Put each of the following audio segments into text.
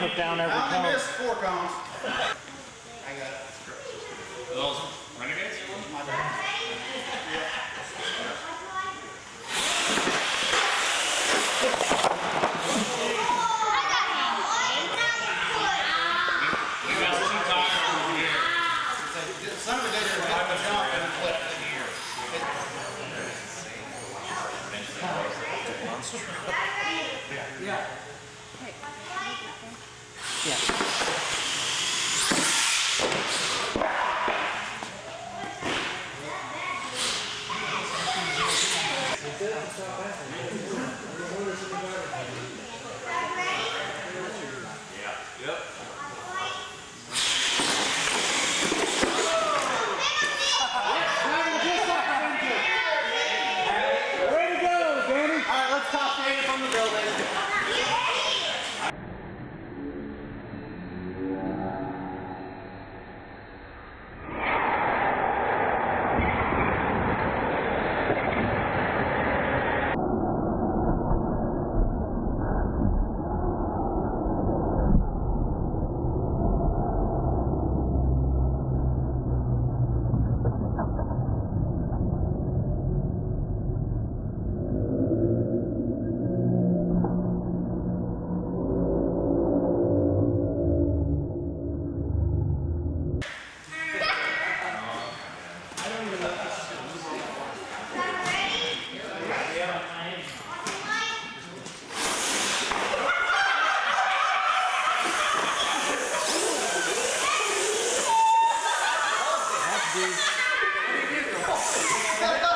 took down every I only cone. missed four cones. Those renegades? です。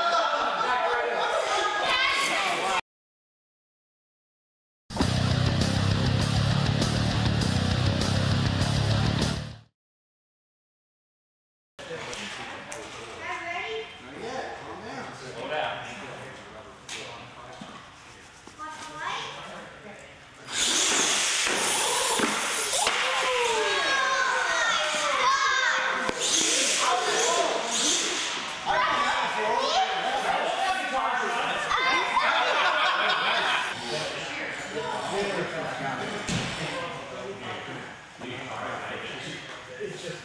We'll just